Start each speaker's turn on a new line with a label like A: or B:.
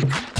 A: you